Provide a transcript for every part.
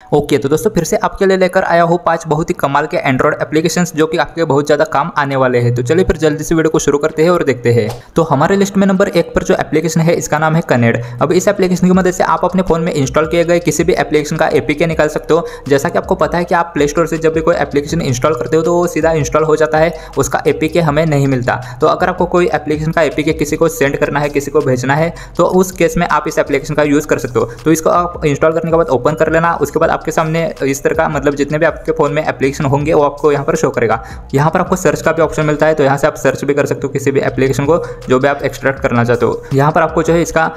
Okay okay, तो दोस्तों फिर से आपके लिए लेकर आया हूँ पाँच बहुत ही कमाल के एंड्रॉइड एप्लीकेशन जो कि आपके बहुत ज़्यादा काम आने वाले हैं। तो चलिए फिर जल्दी से वीडियो को शुरू करते हैं और देखते हैं। तो हमारे लिस्ट में नंबर एक पर जो एप्लीकेशन है इसका नाम है कनेड अब इस एप्लीकेशन की मदद से आप अपने फ़ोन में इंस्टॉल किए गए किसी भी एप्लीकेशन का एपीके निकाल सकते हो। जैसा कि आपको पता है कि आप प्ले स्टोर से जब भी कोई एप्लीकेशन इंस्टॉल करते हो तो वो सीधा इंस्टॉल हो जाता है। उसका एपीके हमें नहीं मिलता। तो अगर आपको कोई एप्लीकेशन का एपीके किसी को सेंड करना है किसी को भेजना है तो उस केस में आप इस एप्लीकेशन का यूज़ कर सकते हो। तो इसको आप इंस्टॉल करने के बाद ओपन कर लेना। उसके बाद आपके सामने इस तरह का मतलब जितने भी आपके फ़ोन में एप्लीकेशन होंगे, वो आपको यहाँ पर शो करेगा। यहाँ पर आपको सर्च का भी ऑप्शन मिलता है तो यहाँ से आप सर्च भी कर सकते हो किसी भी एप्लीकेशन को, जो भी आप एक्सट्रैक्ट करना चाहते हो। यहाँ पर आपको जो है इसका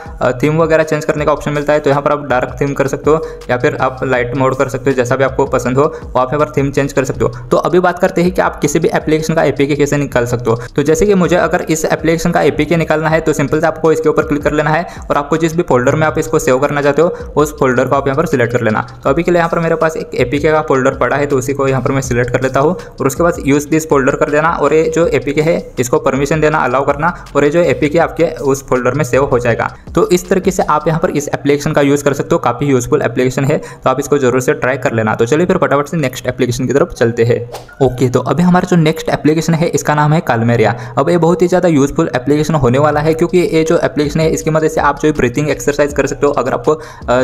थीम वगैरह चेंज करने का ऑप्शन मिलता है तो यहाँ पर आप डार्क थीम कर सकते हो, या फिर आप लाइट मोड कर सकते हो, जैसा भी आपको पसंद हो, वो आप यहाँ पर थीम चेंज कर सकते हो। तो अभी बात करते हैं कि आप किसी भी एप्लीकेशन का एपीके कैसे निकाल सकते हो। तो जैसे कि मुझे अगर इस एप्लीकेशन का एपीके निकालना है तो सिंपल से आपको इसके ऊपर क्लिक कर लेना है, और आपको जिस भी फोल्डर में आप इसको सेव करना चाहते हो, उस फोल्डर को आप यहाँ पर सिलेक्ट कर लेना। तो अभी के लिए यहाँ पर मेरे पास एक एपीके का फोल्डर पड़ा है तो उसी को यहाँ पर मैं सिलेक्ट कर लेता हूँ। और उसके बाद यूज़ दिस फोल्डर कर देना और ये जो एपीके है, इसको परमिशन देना अलाउ करना और ये जो एपीके आपके उस फोल्डर में सेव हो जाएगा। तो इस तरीके से आप यहाँ पर इस एप्लीकेशन का यूज़ कर सकते हो, काफ़ी यूजफुल एप्लीकेशन है तो आप इसको ज़रूर से ट्राई कर लेना। तो चलिए फिर फटाफट से नेक्स्ट एप्लीकेशन की तरफ़ चलते हैं। ओके तो अभी हमारा जो नेक्स्ट एप्लीकेशन है, इसका नाम है कालमेरिया अब ये बहुत ही ज़्यादा यूजफुल एप्लीकेशन होने वाला है, क्योंकि ये जो एप्लीकेशन है, इसकी मदद से आप जो ब्रीथिंग एक्सरसाइज कर सकते हो। अगर आपको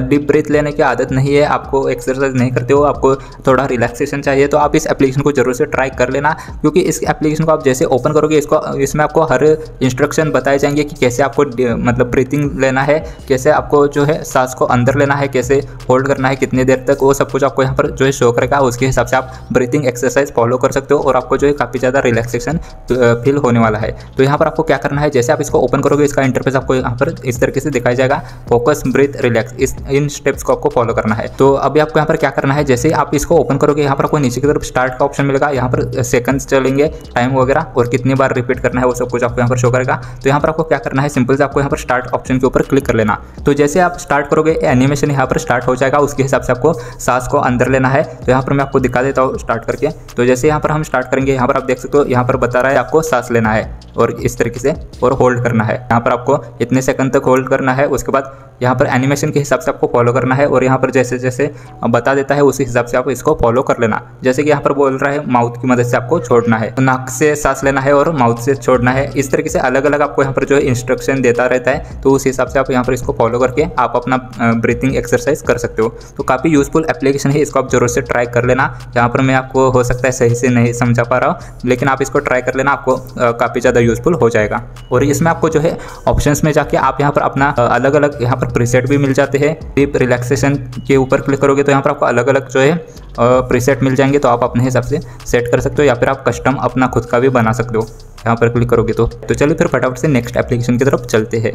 डीप ब्रीथ लेने की आदत नहीं है, आपको एक्सरसाइज नहीं करते हो, आपको थोड़ा रिलैक्सेशन चाहिए तो आप इस एप्लीकेशन को ज़रूर से ट्राई कर लेना। क्योंकि इस एप्लीकेशन को आप जैसे ओपन करोगे, इसको, इसमें आपको हर इंस्ट्रक्शन बताए जाएँगे कि कैसे आपको मतलब ब्रीथिंग लेना है, कैसे आपको जो है सांस को अंदर लेना है, कैसे होल्ड करना है, कितनी देर तक, वो सब कुछ आपको यहाँ पर जो है शो करेगा। उसके हिसाब से आप ब्रीथिंग एक्सरसाइज फॉलो कर सकते हो और आपको जो है काफ़ी ज़्यादा रिलैक्सेशन फील होने वाला है। तो यहाँ पर आपको क्या करना है, जैसे आप इसको ओपन करोगे, इसका इंटरफेस आपको यहाँ पर इस तरीके से दिखाई जाएगा। फोकस ब्रीथ रिलैक्स इस, इन स्टेप्स को आपको फॉलो करना है। तो अभी आपको यहाँ पर क्या करना है जैसे आप इसको ओपन करोगे यहाँ पर आपको नीचे की तरफ़ स्टार्ट का ऑप्शन मिलेगा यहाँ पर सेकंड्स चलेंगे टाइम वगैरह और कितनी बार रिपीट करना है वो सब कुछ आपको यहाँ पर शो करेगा तो यहाँ पर आपको क्या करना है सिंपल से आपको यहाँ पर स्टार्ट ऑप्शन के ऊपर क्लिक कर लेना तो जैसे आप स्टार्ट करोगे एनिमेशन यहाँ पर स्टार्ट हो जाएगा उसके हिसाब से आपको सांस को अंदर लेना है तो यहाँ पर मैं आपको दिखा देता हूँ स्टार्ट करके तो जैसे यहाँ पर हम स्टार्ट करेंगे यहाँ पर आप देख सकते हो यहाँ पर बता रहा है आपको सांस लेना है और इस तरीके से और होल्ड करना है यहाँ पर आपको इतने सेकंड तक होल्ड करना है उसके बाद यहाँ पर एनिमेशन के हिसाब से आपको फॉलो करना है और यहाँ पर जैसे जैसे बता देता है उसी हिसाब से आप इसको फॉलो कर लेना। जैसे कि यहाँ पर बोल रहा है माउथ की मदद से आपको छोड़ना है। तो नाक से सांस लेना है और माउथ से छोड़ना है। इस तरीके से अलग अलग आपको यहाँ पर जो इंस्ट्रक्शन देता रहता है तो उस हिसाब से आप यहाँ पर इसको फॉलो करके आप अपना ब्रीथिंग एक्सरसाइज कर सकते हो। तो काफ़ी यूजफुल एप्लीकेशन है, इसको आप ज़रूर से ट्राई कर लेना। यहाँ पर मैं आपको हो सकता है सही से नहीं समझा पा रहा हूँ, लेकिन आप इसको ट्राई कर लेना, आपको काफ़ी ज़्यादा यूजफुल हो जाएगा। और इसमें आपको जो है ऑप्शन में जाके आप यहाँ पर अपना अलग अलग यहाँ पर प्रीसेट भी मिल जाते हैं। डीप रिलैक्सेशन के ऊपर क्लिक करोगे तो यहाँ पर आपको अलग अलग जो है प्रीसेट मिल जाएँगे तो आप अपने हिसाब से सेट कर सकते हो या फिर आप कस्टम अपना खुद का भी बना सकते हो। यहाँ पर क्लिक करोगे तो। तो चलिए फिर फटाफट से नेक्स्ट एप्लीकेशन की तरफ़ चलते हैं।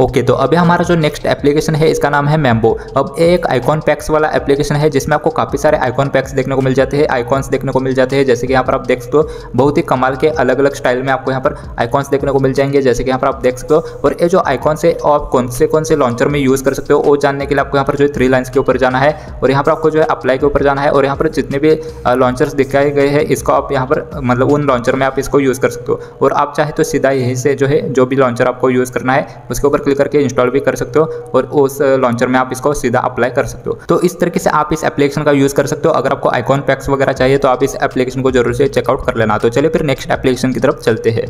ओके तो अभी हमारा जो नेक्स्ट एप्लीकेशन है, इसका नाम है मैम्बो अब एक आइकॉन पैक्स वाला एप्लीकेशन है, जिसमें आपको काफ़ी सारे आइकॉन पैक्स देखने को मिल जाते हैं आइकॉन्स देखने को मिल जाते हैं। जैसे कि यहाँ पर आप देख सकते हो, बहुत ही कमाल के अलग अलग स्टाइल में आपको यहाँ पर आइकॉन्स देखने को मिल जाएँगे। जैसे कि यहाँ पर आप देख सकते हो, और ये जो आइकॉन्स है, आप कौन से कौन से लॉन्चर में यूज़ कर सकते हो, वो जानने के लिए आपको यहाँ पर जो थ्री लाइन्स के ऊपर जाना है, और यहाँ पर आपको जो है अप्लाई के ऊपर जाना है, और यहाँ पर जितने भी लॉन्चर्स दिखाए गए हैं, इसको आप यहाँ पर मतलब उन लॉन्चर में आप इसको यूज़ कर सकते हो। और आप चाहे तो सीधा यहीं से जो है, जो भी लॉन्चर आपको यूज़ करना है, उसके ऊपर क्लिक करके इंस्टॉल भी कर सकते हो और उस लॉन्चर में आप इसको सीधा अप्लाई कर सकते हो। तो इस तरीके से आप इस एप्लीकेशन का यूज़ कर सकते हो। अगर आपको आइकॉन पैक्स वगैरह चाहिए तो आप इस एप्लीकेशन को ज़रूर से चेकआउट कर लेना। तो चलिए फिर नेक्स्ट एप्लीकेशन की तरफ़ चलते हैं।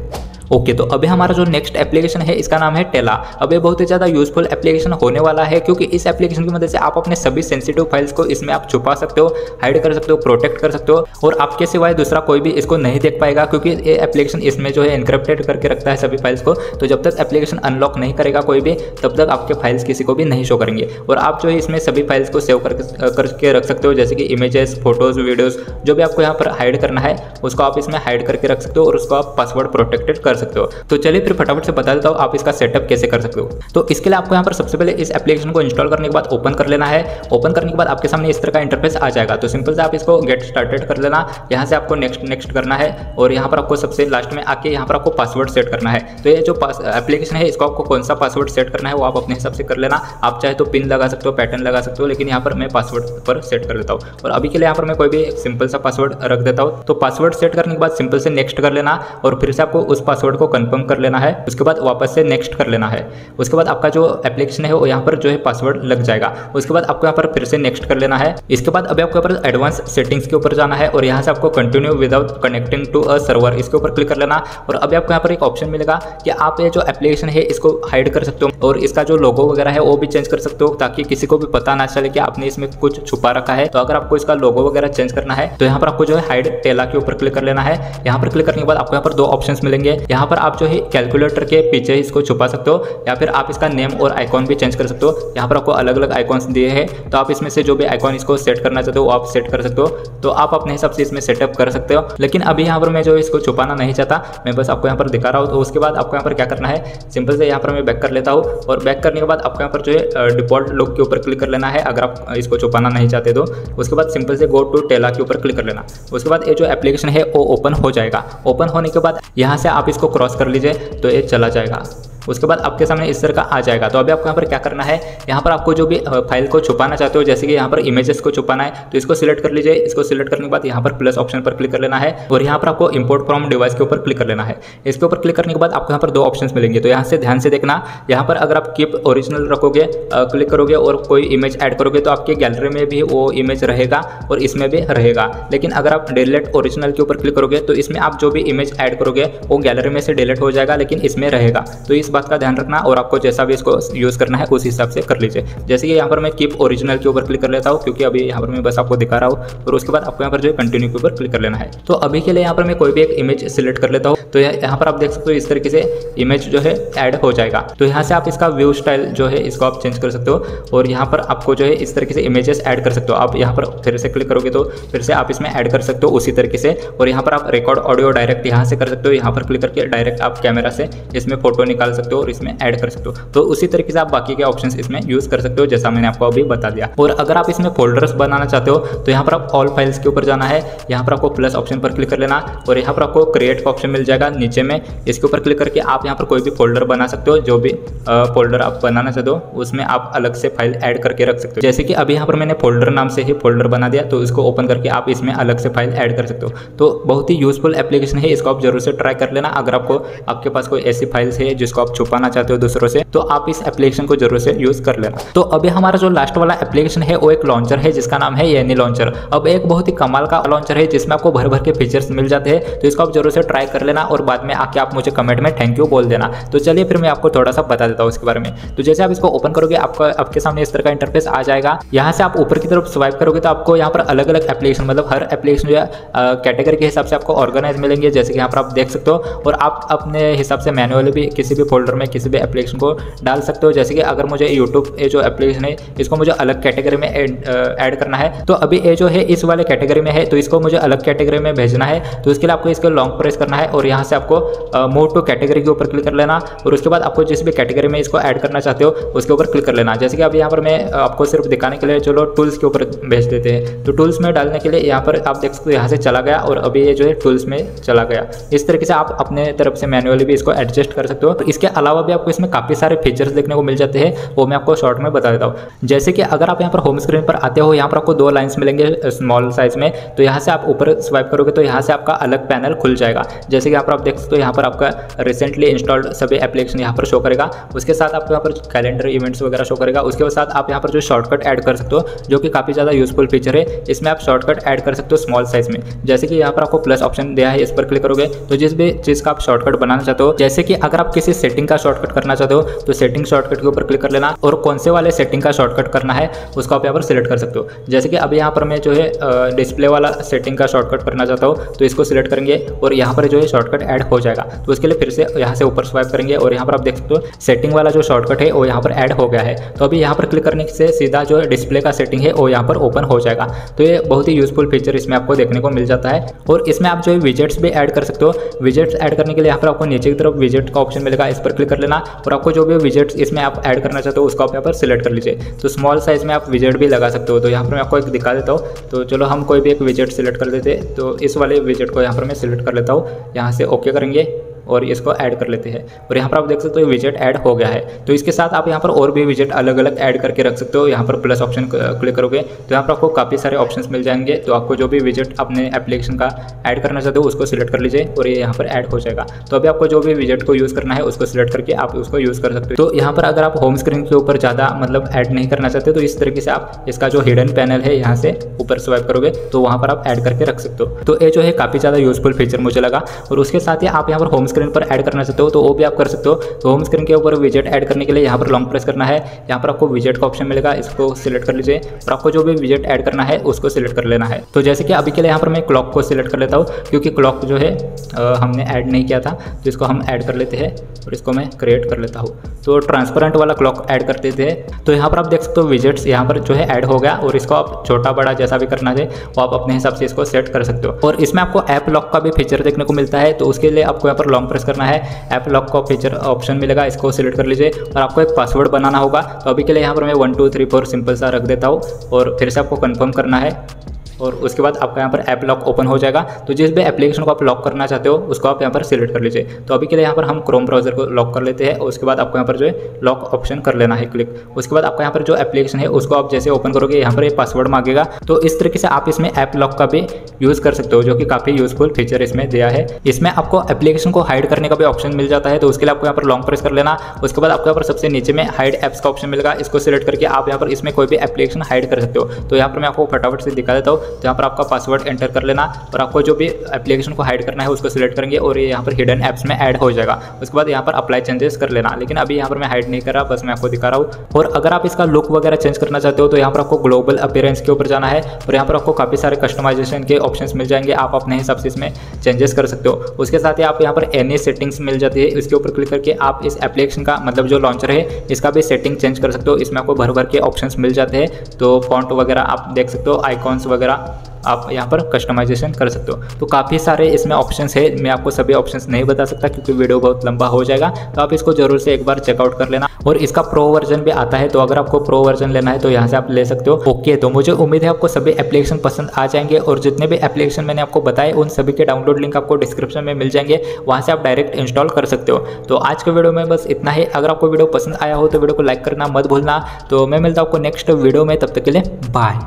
ओके तो अभी हमारा जो नेक्स्ट एप्लीकेशन है, इसका नाम है टेला अब ये बहुत ही ज़्यादा यूजफुल एप्लीकेशन होने वाला है, क्योंकि इस एप्लीकेशन की मदद से आप अपने सभी सेंसिटिव फाइल्स को इसमें आप छुपा सकते हो हाइड कर सकते हो प्रोटेक्ट कर सकते हो, और आपके सिवाय दूसरा कोई भी इसको नहीं देख पाएगा, क्योंकि ये एप्लीकेशन इसमें जो है इनक्रप्टेड करके रखता है सभी फाइल्स को। तो जब तक एप्लीकेशन अनलॉक नहीं करेगा कोई भी, तब तक आपके फाइल्स किसी को भी नहीं शो करेंगे। और आप जो है इसमें सभी फाइल्स को सेव करके रख सकते हो, जैसे कि इमेजेस फ़ोटोज़ वीडियोज़ जो भी आपको यहाँ पर हाइड करना है, उसको आप इसमें हाइड करके रख सकते हो, और उसको आप पासवर्ड प्रोटेक्टेड कर सकते हो। तो चलिए फिर फटाफट से बता देता हूँ आप इसका सेटअप कैसे कर सकते हो। तो इसके लिए आपको यहाँ पर सबसे पहले इस एप्लीकेशन को इंस्टॉल करने के बाद ओपन कर लेना है। ओपन करने के बाद आपके सामने इस तरह का इंटरफेस आ जाएगा। तो सिंपल से आप इसको गेट स्टार्टेड कर लेना। यहाँ से आपको नेक्स्ट नेक्स्ट करना है और यहाँ पर आपको सबसे लास्ट में आके यहाँ पर आपको पासवर्ड सेट करना है। तो ये जो एप्लीकेशन है, इसको आपको कौन सा पासवर्ड सेट करना है वो आप अपने हिसाब से कर लेना। आप चाहे तो पिन लगा सकते हो पैटर्न लगा सकते हो, लेकिन यहाँ पर मैं पासवर्ड पर सेट कर लेता हूँ। और अभी के लिए यहाँ पर मैं कोई भी सिंपल सा पासवर्ड रख देता हूँ। तो पासवर्ड सेट करने के बाद सिंपल से नेक्स्ट कर लेना और फिर से आपको उस पासवर्ड को कन्फर्म कर लेना है, उसके बाद वापस से नेक्स्ट कर लेना है। उसके बाद आपका जो एप्लीकेशन है, वो यहाँ पर जो है पासवर्ड लग जाएगा। उसके बाद आपको यहाँ पर फिर से नेक्स्ट कर लेना है। इसके बाद अभी आपके ऊपर एडवांस सेटिंग्स के ऊपर जाना है और यहाँ से आपको continue without connecting to a server इसके ऊपर क्लिक कर लेना। और अभी आपको यहाँ पर एक ऑप्शन मिलेगा कि आप ये जो एप्लीकेशन है, इसको हाइड कर सकते हो और इसका जो लोगो वगैरह है, वो भी चेंज कर सकते हो ताकि किसी को भी पता ना चले कि आपने इसमें कुछ छुपा रखा है। तो अगर आपको इसका लोगो वगैरह चेंज करना है तो यहाँ पर आपको जो है हाइड टेला के ऊपर क्लिक कर लेना है। यहाँ पर क्लिक करने के बाद आपको यहाँ पर दो ऑप्शन मिलेंगे। यहाँ पर आप जो है कैलकुलेटर के पीछे इसको छुपा सकते हो, या फिर आप इसका नेम और आइकॉन भी चेंज कर सकते हो। यहाँ पर आपको अलग अलग आइकॉन्स दिए हैं। तो आप इसमें से जो भी आइकॉन इसको सेट करना चाहते हो आप सेट कर सकते हो। तो आप अपने हिसाब से इसमें सेटअप कर सकते हो। लेकिन अभी यहाँ पर मैं जो इसको छुपाना नहीं चाहता, मैं बस आपको यहाँ पर दिखा रहा हूँ। तो उसके बाद आपको यहाँ पर क्या करना है सिंपल से यहाँ पर मैं बैक कर लेता हूँ। और बैक करने के बाद आपको यहाँ पर जो है डिफ़ॉल्ट लुक के ऊपर क्लिक कर लेना है, अगर आप इसको छुपाना नहीं चाहते तो। उसके बाद सिंपल से गो टू टेला के ऊपर क्लिक कर लेना। उसके बाद ये जो एप्लीकेशन है, वो ओपन हो जाएगा। ओपन होने के बाद यहाँ से आप इसको क्रॉस कर लीजिए तो ये चला जाएगा। उसके बाद आपके सामने इस तरह का आ जाएगा। तो अभी आपको यहाँ पर क्या करना है? यहाँ पर आपको जो भी फ़ाइल को छुपाना चाहते हो, जैसे कि यहाँ पर इमेजेस को छुपाना है तो इसको सिलेक्ट कर लीजिए। इसको सिलेक्ट करने के बाद यहाँ पर प्लस ऑप्शन पर क्लिक कर लेना है और यहाँ पर आपको इंपोर्ट फ्रॉम डिवाइस के ऊपर क्लिक कर लेना है। इसके ऊपर क्लिक करने के बाद आपको यहाँ पर दो ऑप्शन मिलेंगे। तो यहाँ से ध्यान से देखना, यहाँ पर अगर आप कीप ओरिजिनल रखोगे क्लिक करोगे और कोई इमेज ऐड करोगे तो आपके गैलरी में भी वो इमेज रहेगा और इसमें भी रहेगा। लेकिन अगर आप डिलेट ओरिजिनल के ऊपर क्लिक करोगे तो इसमें आप जो भी इमेज ऐड करोगे, वो गैलरी में से डिलीट हो जाएगा, लेकिन इसमें रहेगा। तो इस बात का ध्यान रखना और आपको जैसा भी इसको यूज़ करना है, उस हिसाब से कर लीजिए। जैसे कि यहाँ पर मैं कीप ओरिजिनल के ऊपर क्लिक कर लेता हूँ, क्योंकि अभी यहाँ पर मैं बस आपको दिखा रहा हूँ और उसके बाद आपको यहाँ पर जो है कंटिन्यू के ऊपर क्लिक कर लेना है। तो अभी के लिए यहाँ पर मैं कोई भी एक इमेज सिलेक्ट कर लेता हूँ। तो यहाँ पर आप देख सकते हो इस तरीके से इमेज जो है ऐड हो जाएगा। तो यहाँ से आप इसका व्यू स्टाइल जो है, इसको आप चेंज कर सकते हो और यहाँ पर आपको जो है इस तरीके से इमेजेस ऐड कर सकते हो। आप यहाँ पर फिर से क्लिक करोगे तो फिर से आप इसमें ऐड कर सकते हो उसी तरीके से और यहाँ पर आप रिकॉर्ड ऑडियो डायरेक्ट यहाँ से कर सकते हो। यहाँ पर क्लिक करके डायरेक्ट आप कैमरा से इसमें फ़ोटो निकाल सकते हो और इसमें ऐड कर सकते हो। तो उसी तरीके से आप बाकी के ऑप्शन इसमें यूज़ कर सकते हो, जैसा मैंने आपको अभी बता दिया। और अगर आप इसमें फोल्डर्स बनाना चाहते हो तो यहाँ पर आप ऑल फाइल्स के ऊपर जाना है। यहाँ पर आपको प्लस ऑप्शन पर क्लिक कर लेना और यहाँ पर आपको क्रिएट का ऑप्शन मिल जाएगा नीचे में। इसके ऊपर क्लिक करके आप यहाँ पर कोई भी फोल्डर बना सकते हो, जो भी फोल्डर आप बनाना चाहते हो, उसमें आप अलग से फ़ाइल ऐड करके रख सकते हो। जैसे कि अभी यहाँ पर मैंने फोल्डर नाम से ही फोल्डर बना दिया तो इसको ओपन करके आप इसमें अलग से फ़ाइल ऐड कर सकते हो। तो बहुत ही यूजफुल एप्लीकेशन है, इसको आप ज़रूर से ट्राई कर लेना। अगर आपको, आपके पास कोई ऐसी फाइल्स है जिसको आप छुपाना चाहते हो दूसरों से तो आप इस एप्लीकेशन को ज़रूर से यूज़ कर लेना। तो अभी हमारा जो लास्ट वाला एप्लीकेशन है, वो एक लॉन्चर है, जिसका नाम है येनी लॉन्चर अब एक बहुत ही कमाल का लॉन्चर है, जिसमें आपको भर भर के फीचर्स मिल जाते हैं। तो इसको आप ज़रूर से ट्राई कर लेना और बाद में आके आप मुझे कमेंट में थैंक यू बोल देना। तो चलिए फिर मैं आपको थोड़ा सा बता देता हूँ इसके बारे में। तो जैसे आप इसको ओपन करोगे, आपका, आपके सामने इस तरह का इंटरफेस आ जाएगा। यहाँ से आप ऊपर की तरफ़ स्वाइप करोगे तो आपको यहाँ पर अलग अलग एप्लीकेशन मतलब हर एप्लीकेशन जो है कैटेगरी के हिसाब से आपको ऑर्गेनाइज मिलेंगे, जैसे कि यहाँ पर आप देख सकते हो। और आप अपने हिसाब से मैनुअली भी किसी भी फोल्डर में किसी भी एप्लीकेशन को डाल सकते हो। जैसे कि अगर मुझे यूट्यूब ये जो एप्लीकेशन है, इसको मुझे अलग कैटेगरी में ऐड करना है तो अभी ये जो है, इस वाले कैटेगरी में है तो इसको मुझे अलग कैटेगरी में भेजना है। तो इसके लिए आपको इसको लॉन्ग प्रेस करना है और यहाँ से आपको मूव टू कैटेगरी के ऊपर क्लिक कर लेना और उसके बाद आपको जिस भी कैटेगरी में इसको ऐड करना चाहते हो, उसके ऊपर क्लिक कर लेना। जैसे कि अभी यहाँ पर मैं आपको सिर्फ़ दिखाने के लिए चलो टूल्स के ऊपर भेज देते हैं। तो टूल्स में डालने के लिए यहाँ पर आप देख सकते हो, यहाँ से चला गया और अभी ये जो है टूल्स में चला गया। इस तरीके से आप अपने तरफ़ से मैनुअली भी इसको एडजस्ट कर सकते हो। तो इसके अलावा भी आपको इसमें काफ़ी सारे फीचर्स देखने को मिल जाते हैं, वो मैं आपको शॉर्ट में बता देता हूँ। जैसे कि अगर आप यहाँ पर होम स्क्रीन पर आते हो, यहाँ पर आपको दो लाइन्स मिलेंगे स्मॉल साइज़ में तो यहाँ से आप ऊपर स्वाइप करोगे तो यहाँ से आपका अलग पैनल खुल जाएगा। जैसे कि यहाँ पर आप देख सकते हो, यहाँ पर आपका रिसेंटली इंस्टॉल्ड सभी एप्लीकेशन यहाँ पर शो करेगा। उसके साथ आपको यहाँ पर कैलेंडर इवेंट्स वगैरह शो करेगा। उसके साथ आप यहाँ पर जो शॉर्टकट ऐड कर सकते हो, जो कि काफ़ी ज़्यादा यूजफुल फीचर है, इसमें आप शॉर्टकट ऐड कर सकते हो स्मॉल साइज़ में। जैसे कि यहाँ पर आपको प्लस ऑप्शन दिया है, इस पर क्लिक करोगे तो जिस भी चीज़ का आप शॉर्टकट बनाना चाहते हो, जैसे कि अगर आप किसी सेटिंग का शॉर्टकट करना चाहते हो तो सेटिंग शॉर्टकट के ऊपर क्लिक कर लेना और कौन से वाले सेटिंग का शॉर्टकट करना है, उसको आप यहाँ पर सिलेक्ट कर सकते हो। जैसे कि अभी यहाँ पर मैं जो है डिस्प्ले वाला सेटिंग का शॉर्टकट करना चाहता हूँ तो इसको सिलेक्ट करेंगे और यहाँ पर जो है शॉर्टकट ऐड हो जाएगा। तो उसके लिए फिर से यहाँ से ऊपर स्वाइप करेंगे और यहाँ पर आप देख सकते हो सेटिंग वाला जो शॉर्टकट है, वो यहाँ पर ऐड हो गया है। तो अभी यहाँ पर क्लिक करने से सीधा जो डिस्प्ले का सेटिंग है, वो यहाँ पर ओपन हो जाएगा। तो ये बहुत ही यूजफुल फीचर इसमें आपको देखने को मिल जाता है। और इसमें आप जो है विजेट्स भी ऐड कर सकते हो। विजेट्स ऐड करने के लिए यहाँ पर आपको नीचे की तरफ़ विजेट का ऑप्शन मिलेगा, इस पर क्लिक कर लेना और आपको जो भी विजेट इसमें आप ऐड करना चाहते हो, उसको आप यहाँ पर सिलेक्ट कर लीजिए। तो स्मॉल साइज़ में आप विजेट भी लगा सकते हो। तो यहाँ पर मैं आपको एक दिखा देता हूँ। तो चलो हम कोई भी एक विजेट सिलेक्ट कर देते तो इस वाले विजेट को यहाँ पर मैं सिलेक्ट कर लेता हूँ। यहाँ से ओके करेंगे। और इसको ऐड कर लेते हैं। और यहाँ पर आप देख सकते हो विजेट ऐड हो गया है। तो इसके साथ आप यहाँ पर और भी विजेट अलग अलग ऐड करके रख सकते हो। यहाँ पर प्लस ऑप्शन क्लिक करोगे तो यहाँ पर आपको काफ़ी सारे ऑप्शन मिल जाएँगे। तो आपको जो भी विजेट अपने एप्लीकेशन का ऐड करना चाहते हो, उसको सिलेक्ट कर लीजिए और ये यहाँ पर ऐड हो जाएगा। तो अभी आपको जो भी विजेट को यूज़ करना है, उसको सिलेक्ट करके आप उसको यूज़ कर सकते हो। तो यहाँ पर अगर आप होम स्क्रीन के ऊपर ज़्यादा मतलब ऐड नहीं करना चाहते तो इस तरीके से आप इसका जो हिडन पैनल है, यहाँ से ऊपर स्वाइप करोगे तो वहाँ पर आप ऐड करके रख सकते हो। तो ये जो है काफ़ी ज़्यादा यूजफुल फीचर मुझे लगा। और उसके साथ ही आप यहाँ पर होम स्क्रीन पर ऐड करना चाहते हो तो वो भी आप कर सकते हो। तो होम स्क्रीन के ऊपर विजेट ऐड करने के लिए यहाँ पर लॉन्ग प्रेस करना है। यहाँ पर आपको विजेट का ऑप्शन मिलेगा, इसको सिलेक्ट कर लीजिए। और आपको जो भी विजेट ऐड करना है, उसको सिलेक्ट कर लेना है। तो जैसे कि अभी के लिए यहाँ पर मैं क्लॉक को सिलेक्ट कर लेता हूँ, क्योंकि क्लॉक जो है हमने ऐड नहीं किया था तो इसको हम ऐड कर लेते हैं और इसको मैं क्रिएट कर लेता हूँ। तो ट्रांसपेरेंट वाला क्लॉक ऐड कर देते हैं। तो यहाँ पर आप देख सकते हो विजेट्स यहाँ पर जो है ऐड हो गया, और इसको आप छोटा बड़ा जैसा भी करना है, वो आप अपने हिसाब से इसको सेट कर सकते हो। और इसमें आपको ऐप लॉक का भी फीचर देखने को मिलता है तो उसके लिए आपको यहाँ पर लॉन्ग प्रेस करना है। ऐप लॉक का फीचर ऑप्शन मिलेगा, इसको सिलेक्ट कर लीजिए और आपको एक पासवर्ड बनाना होगा। तो अभी के लिए यहाँ पर मैं one two three four simple सा रख देता हूँ और फिर से आपको कन्फर्म करना है। और उसके बाद आपका यहाँ पर ऐप लॉक ओपन हो जाएगा तो जिस भी एप्लीकेशन को आप लॉक करना चाहते हो उसको आप यहाँ पर सिलेक्ट कर लीजिए तो अभी के लिए यहाँ पर हम क्रोम ब्राउज़र को लॉक कर लेते हैं और उसके बाद आपको यहाँ पर जो है लॉक ऑप्शन कर लेना है क्लिक उसके बाद आपका यहाँ पर जो एप्लीकेशन है उसको आप जैसे ओपन करोगे यहाँ पर ये पासवर्ड मांगेगा तो इस तरीके से आप इसमें ऐप लॉक का भी यूज़ कर सकते हो जो कि काफ़ी यूजफुल फीचर इसमें दिया है इसमें आपको एप्लीकेशन को हाइड करने का भी ऑप्शन मिल जाता है तो उसके लिए आपको यहाँ पर लॉन्ग प्रेस कर लेना उसके बाद आपको यहाँ पर सबसे नीचे में हाइड एप्स का ऑप्शन मिलेगा इसको सिलेक्ट करके आप यहाँ पर इसमें कोई भी एप्लीकेशन हाइड कर सकते हो तो यहाँ पर मैं आपको फटाफट से दिखा देता हूँ तो यहाँ पर आपका पासवर्ड एंटर कर लेना और आपको जो भी एप्लीकेशन को हाइड करना है, उसको सिलेक्ट करेंगे और ये यहाँ पर हिडन ऐप्स में ऐड हो जाएगा। उसके बाद यहाँ पर अप्लाई चेंजेस कर लेना। लेकिन अभी यहाँ पर मैं हाइड नहीं कर रहा, बस मैं आपको दिखा रहा हूँ। और अगर आप इसका लुक वगैरह चेंज करना चाहते हो तो यहाँ पर आपको ग्लोबल अपेयरेंस के ऊपर जाना है और यहाँ पर आपको काफ़ी सारे कस्टमाइजेशन के ऑप्शन मिल जाएँगे। आप अपने हिसाब से इसमें चेंजेस कर सकते हो। उसके साथ ही आप यहाँ पर एनी सेटिंग्स मिल जाती है, इसके ऊपर क्लिक करके आप इस एप्लीकेशन का मतलब जो लॉन्चर है, इसका भी सेटिंग चेंज कर सकते हो। इसमें आपको भर भर के ऑप्शंस मिल जाते हैं। तो फॉन्ट वगैरह आप देख सकते हो आइकॉन्स वगैरह आप यहाँ पर कस्टमाइजेशन कर सकते हो। तो काफ़ी सारे इसमें ऑप्शंस है, मैं आपको सभी ऑप्शंस नहीं बता सकता क्योंकि वीडियो बहुत लंबा हो जाएगा। तो आप इसको ज़रूर से एक बार चेकआउट कर लेना। और इसका प्रो वर्जन भी आता है तो अगर आपको प्रो वर्जन लेना है तो यहाँ से आप ले सकते हो। ओके तो मुझे उम्मीद है आपको सभी एप्लीकेशन पसंद आ जाएँगे। और जितने भी एप्लीकेशन मैंने आपको बताए, उन सभी के डाउनलोड लिंक आपको डिस्क्रिप्शन में मिल जाएँगे। वहाँ से आप डायरेक्ट इंस्टॉल कर सकते हो। तो आज के वीडियो में बस इतना ही। अगर आपको वीडियो पसंद आया हो तो वीडियो को लाइक करना मत भूलना। तो मैं मिलता हूँ आपको नेक्स्ट वीडियो में। तब तक के लिए बाय